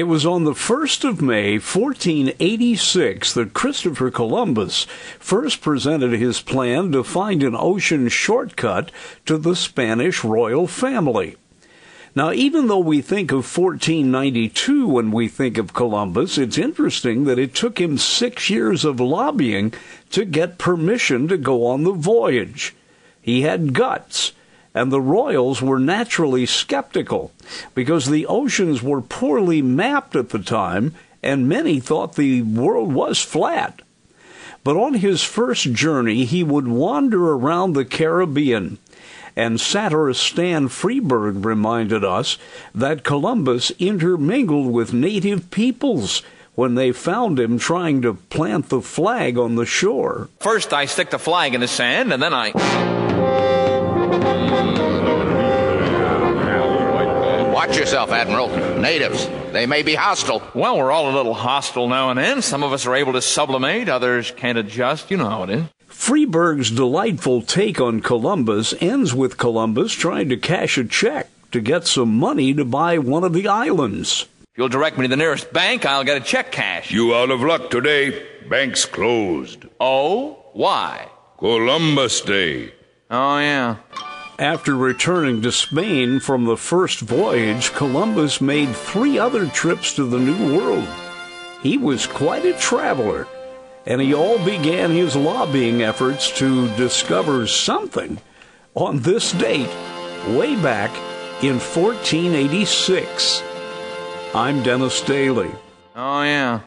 It was on the 1st of May, 1486, that Christopher Columbus first presented his plan to find an ocean shortcut to the Spanish royal family. Now, even though we think of 1492 when we think of Columbus, it's interesting that it took him six years of lobbying to get permission to go on the voyage. He had guts, and the royals were naturally skeptical because the oceans were poorly mapped at the time, and many thought the world was flat. But on his first journey, he would wander around the Caribbean and satirist Stan Freberg reminded us that Columbus intermingled with native peoples when they found him trying to plant the flag on the shore. First, I stick the flag in the sand, and then I. Watch yourself, Admiral. Natives. They may be hostile. Well, we're all a little hostile now and then. Some of us are able to sublimate, others can't adjust. You know how it is. Freberg's delightful take on Columbus ends with Columbus trying to cash a check to get some money to buy one of the islands. If you'll direct me to the nearest bank, I'll get a check cash. You out of luck today. Bank's closed. Oh? Why? Columbus Day. Oh, yeah. After returning to Spain from the first voyage, Columbus made three other trips to the New World. He was quite a traveler and he all began his lobbying efforts to discover something on this date, way back in 1486. I'm Dennis Daily. Oh, yeah.